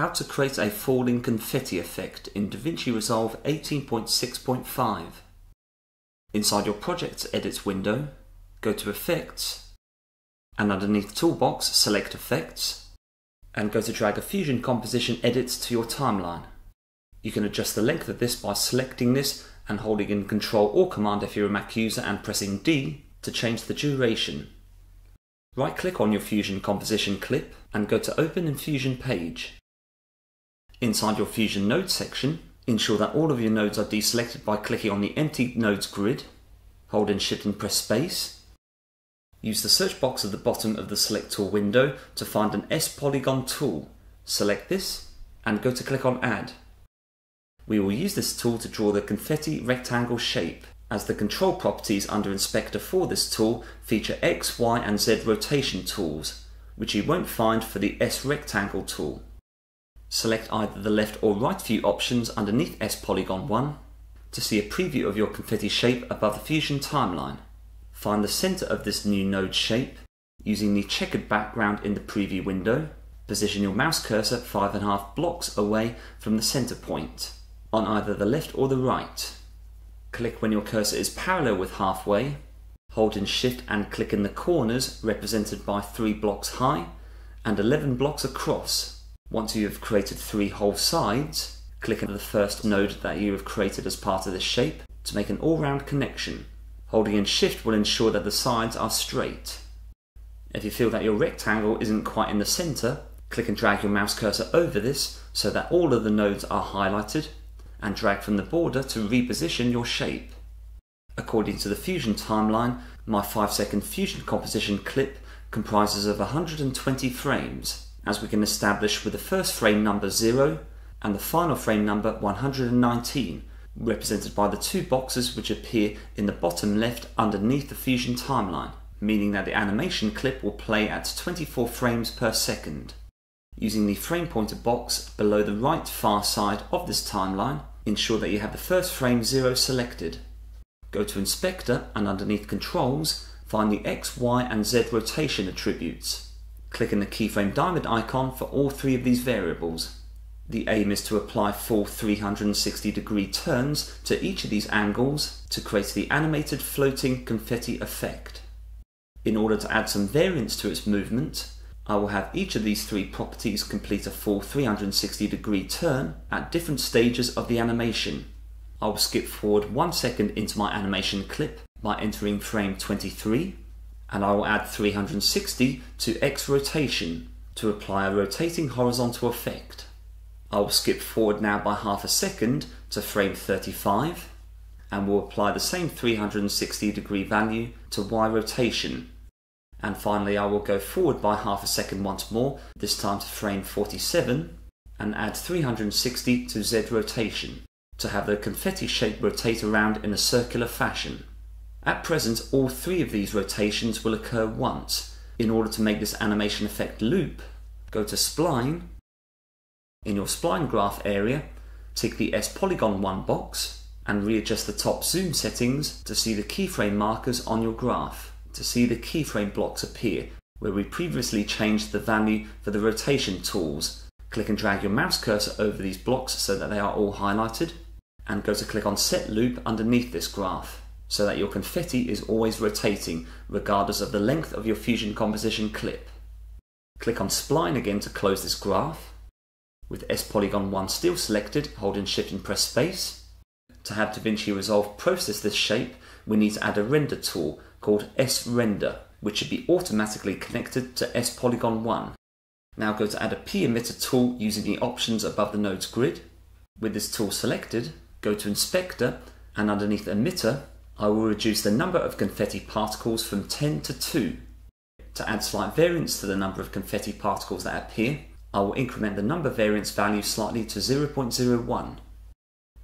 How to create a falling confetti effect in DaVinci Resolve 18.6.5. Inside your Projects Edit window, go to Effects, and underneath Toolbox, select Effects, and go to drag a Fusion Composition Edit to your timeline. You can adjust the length of this by selecting this and holding in Control or Command if you're a Mac user and pressing D to change the duration. Right click on your Fusion Composition clip and go to Open in Fusion page. Inside your Fusion Nodes section, ensure that all of your nodes are deselected by clicking on the Empty Nodes grid, hold in Shift and press Space. Use the search box at the bottom of the Select Tool window to find an S polygon tool. Select this and go to click on Add. We will use this tool to draw the confetti rectangle shape, as the control properties under Inspector for this tool feature X, Y and Z rotation tools, which you won't find for the S rectangle tool. Select either the left or right view options underneath S Polygon 1 to see a preview of your confetti shape above the Fusion timeline. Find the center of this new node shape using the checkered background in the preview window. Position your mouse cursor 5.5 blocks away from the center point on either the left or the right. Click when your cursor is parallel with halfway. Hold in Shift and click in the corners represented by 3 blocks high and 11 blocks across once you have created three whole sides, click on the first node that you have created as part of this shape to make an all-round connection. Holding in shift will ensure that the sides are straight. If you feel that your rectangle isn't quite in the center, click and drag your mouse cursor over this so that all of the nodes are highlighted and drag from the border to reposition your shape. According to the Fusion timeline, my 5 second Fusion composition clip comprises of 120 frames as we can establish with the first frame number 0 and the final frame number 119, represented by the two boxes which appear in the bottom left underneath the Fusion timeline, meaning that the animation clip will play at 24 frames per second. Using the frame pointer box below the right far side of this timeline, ensure that you have the first frame 0 selected. Go to Inspector and underneath Controls, find the X, Y and Z rotation attributes. Click in the keyframe diamond icon for all three of these variables. The aim is to apply full 360 degree turns to each of these angles to create the animated floating confetti effect. In order to add some variance to its movement, I will have each of these three properties complete a full 360 degree turn at different stages of the animation. I will skip forward one second into my animation clip by entering frame 23 and I will add 360 to X rotation to apply a rotating horizontal effect. I will skip forward now by half a second to frame 35 and will apply the same 360 degree value to Y rotation. And finally I will go forward by half a second once more, this time to frame 47 and add 360 to Z rotation to have the confetti shape rotate around in a circular fashion. At present, all three of these rotations will occur once. In order to make this animation effect loop, go to Spline. In your Spline graph area, tick the S Polygon 1 box and readjust the top zoom settings to see the keyframe markers on your graph, to see the keyframe blocks appear where we previously changed the value for the rotation tools. Click and drag your mouse cursor over these blocks so that they are all highlighted and go to click on Set Loop underneath this graph so that your confetti is always rotating regardless of the length of your fusion composition clip. Click on Spline again to close this graph. With S Polygon 1 still selected, hold in Shift and press Space. To have DaVinci Resolve process this shape, we need to add a render tool called S Render, which should be automatically connected to S Polygon 1. Now go to add a P emitter tool using the options above the nodes grid. With this tool selected, go to Inspector and underneath Emitter, I will reduce the number of confetti particles from 10 to 2. To add slight variance to the number of confetti particles that appear, I will increment the number variance value slightly to 0.01.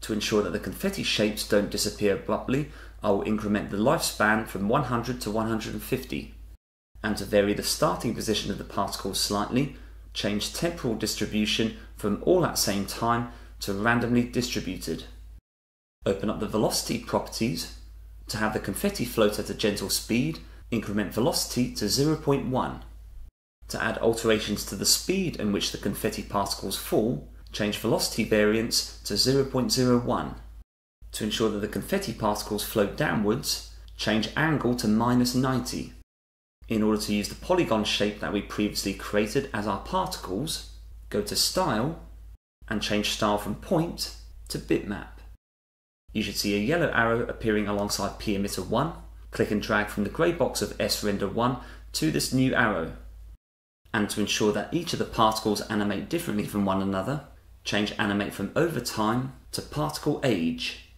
To ensure that the confetti shapes don't disappear abruptly, I will increment the lifespan from 100 to 150. And to vary the starting position of the particles slightly, change temporal distribution from all at same time to randomly distributed. Open up the velocity properties to have the confetti float at a gentle speed, increment velocity to 0.1. To add alterations to the speed in which the confetti particles fall, change velocity variance to 0.01. To ensure that the confetti particles float downwards, change angle to minus 90. In order to use the polygon shape that we previously created as our particles, go to Style and change style from point to bitmap. You should see a yellow arrow appearing alongside P emitter 1. Click and drag from the grey box of sRender 1 to this new arrow. And to ensure that each of the particles animate differently from one another, change animate from over time to particle age.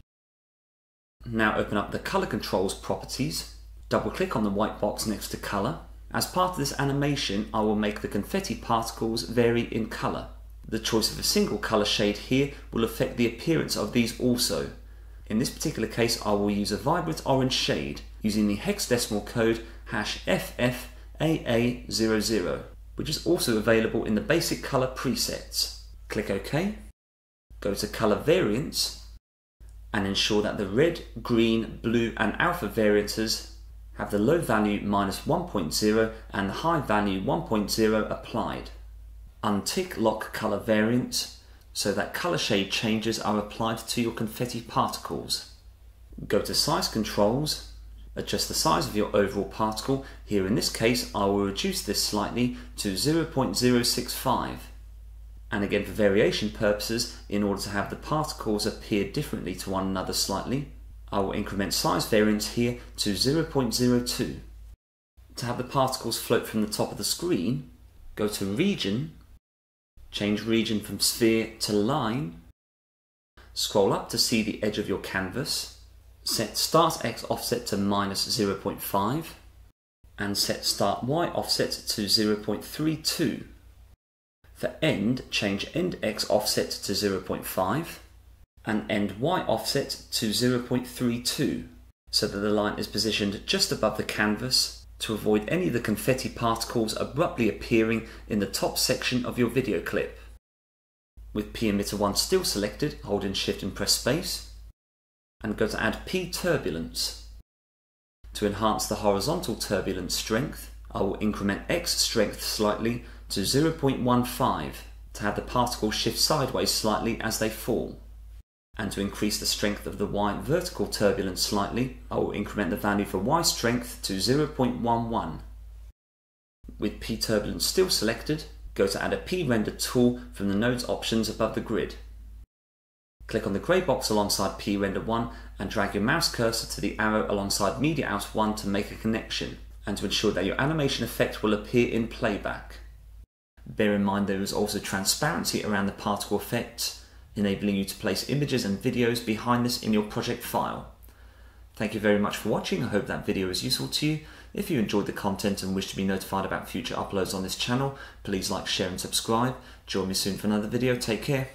Now open up the color controls properties, double click on the white box next to color. As part of this animation, I will make the confetti particles vary in color. The choice of a single color shade here will affect the appearance of these also. In this particular case, I will use a vibrant orange shade using the hexadecimal code hash FFAA00, which is also available in the basic color presets. Click OK, go to color variance, and ensure that the red, green, blue and alpha variances have the low value minus 1.0 and the high value 1.0 applied. Untick lock color variance so that color shade changes are applied to your confetti particles. Go to size controls, adjust the size of your overall particle. Here in this case I will reduce this slightly to 0.065 and again for variation purposes, in order to have the particles appear differently to one another slightly, I will increment size variance here to 0.02. To have the particles float from the top of the screen, go to Region, change region from sphere to line, scroll up to see the edge of your canvas, set Start X offset to minus 0.5, and set Start Y offset to 0.32. For end, change end x offset to 0.5 and end y offset to 0.32 so that the line is positioned just above the canvas to avoid any of the confetti particles abruptly appearing in the top section of your video clip. With P emitter 1 still selected, hold in shift and press space and go to add P turbulence. To enhance the horizontal turbulence strength, I will increment X strength slightly to 0.15 to have the particles shift sideways slightly as they fall. And to increase the strength of the Y vertical turbulence slightly, I will increment the value for Y strength to 0.11. With P turbulence still selected, go to add a P render tool from the nodes options above the grid. Click on the grey box alongside P render 1 and drag your mouse cursor to the arrow alongside media out 1 to make a connection and to ensure that your animation effect will appear in playback. Bear in mind there is also transparency around the particle effect, enabling you to place images and videos behind this in your project file. Thank you very much for watching, I hope that video was useful to you. If you enjoyed the content and wish to be notified about future uploads on this channel, please like, share and subscribe. Join me soon for another video, take care.